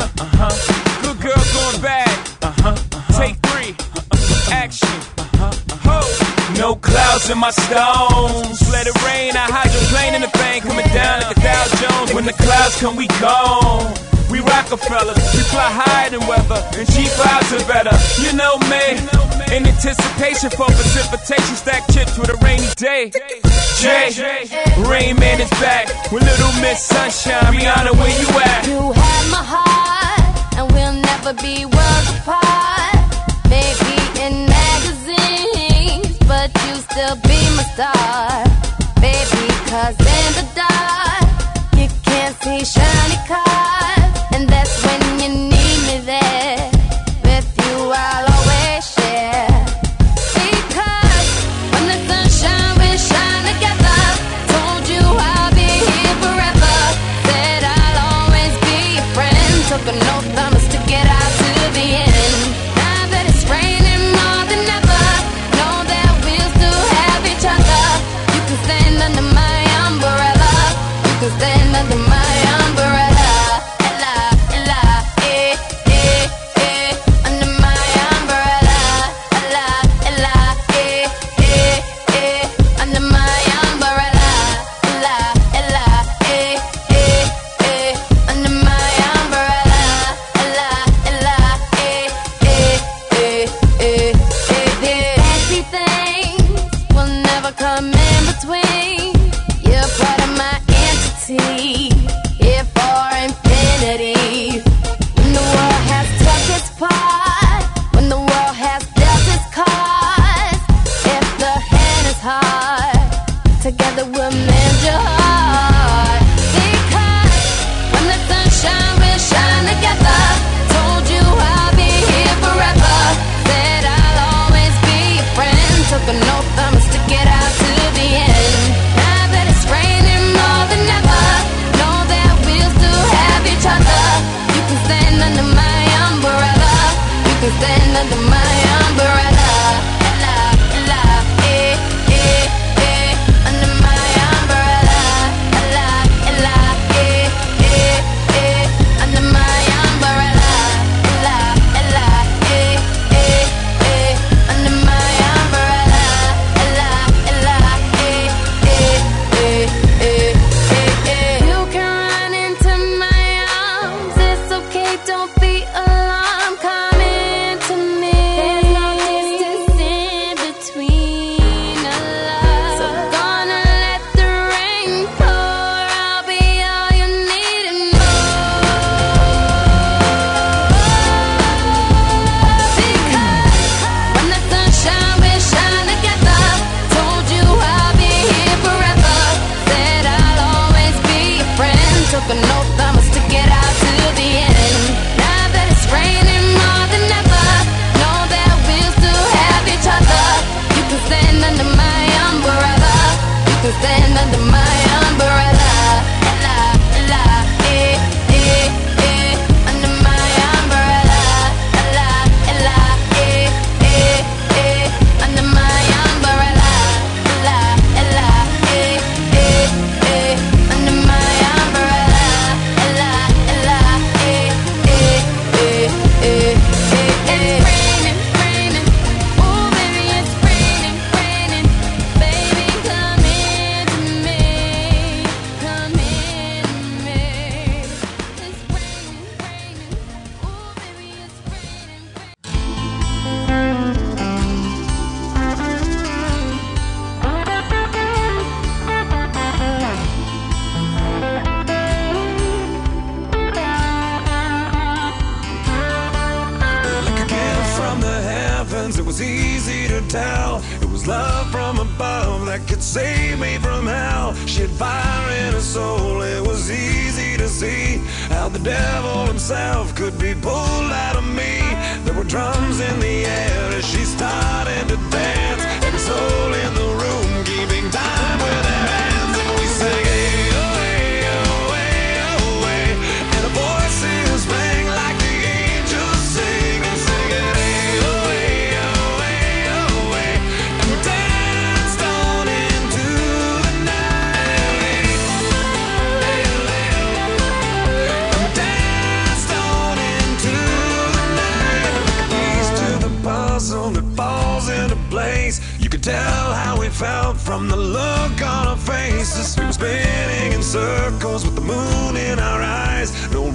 uh huh. Good girl going bad, uh huh. Uh-huh. Take three, action, uh huh. Ho! No clouds in my stones. Let it rain, I hide the plane in the bank, coming down like a Dow Jones. When the clouds come, we gone. We Rockefellers, we fly higher than weather, and she vibes are better. You know me, in anticipation for precipitation, stack chips with a rainy day. Jay, Rain Man is back with Little Miss Sunshine. Rihanna, where you at? You have my heart and we'll never be worlds apart. Maybe in magazines, but you still be my star. Baby, cause in the dark, you can't see shiny cars. And that's when you need me there. With you, I'll always share. Because when the will shine together, told you I'll be here forever. Said I'll always be your friend. Took an oath, was easy to tell. It was love from above that could save me from hell. She had fire in her soul, it was easy to see how the devil himself could be pulled out of me. There were drums in the air as she started to dance. Every soul in the tell how we felt from the look on our faces. We were spinning in circles with the moon in our eyes. No